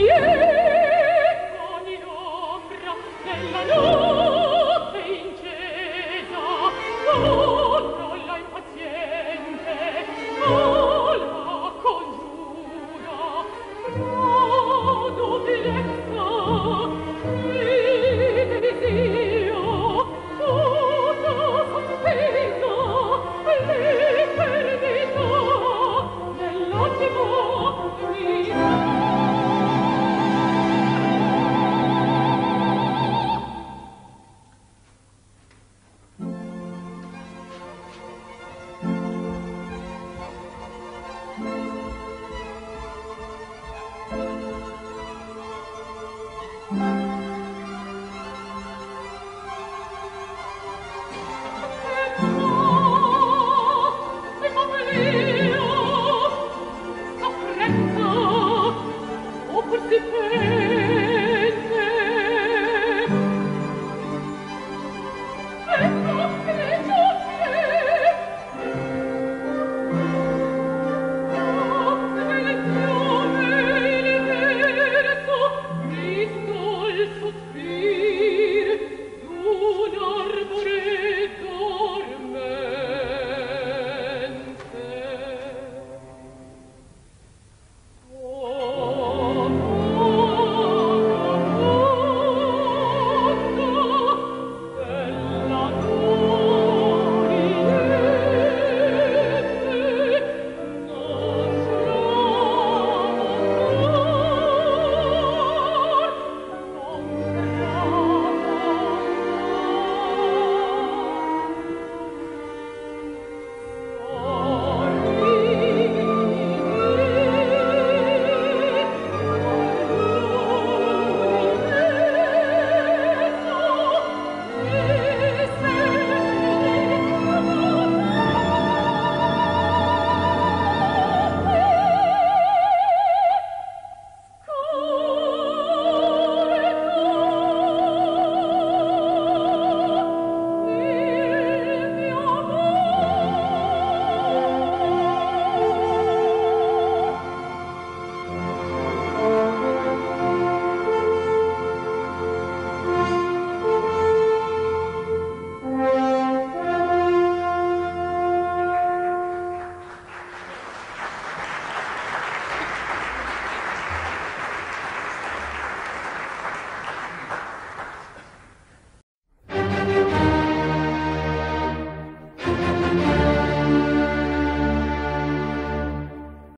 you